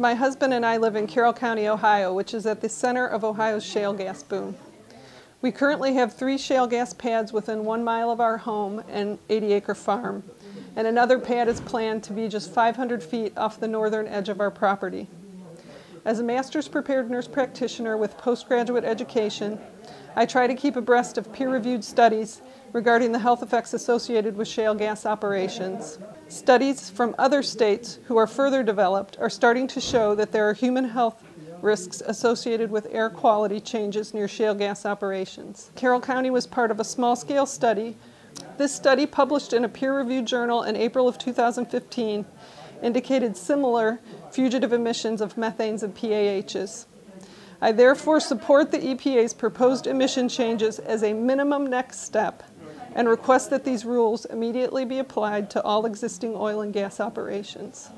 My husband and I live in Carroll County, Ohio, which is at the center of Ohio's shale gas boom. We currently have three shale gas pads within one mile of our home and 80 acre farm, and another pad is planned to be just 500 feet off the northern edge of our property. As a master's prepared nurse practitioner with postgraduate education, I try to keep abreast of peer reviewed studies regarding the health effects associated with shale gas operations. Studies from other states who are further developed are starting to show that there are human health risks associated with air quality changes near shale gas operations. Carroll County was part of a small scale study. This study, published in a peer reviewed journal in April of 2015, indicated similar fugitive emissions of methanes and PAHs. I therefore support the EPA's proposed emission changes as a minimum next step and request that these rules immediately be applied to all existing oil and gas operations.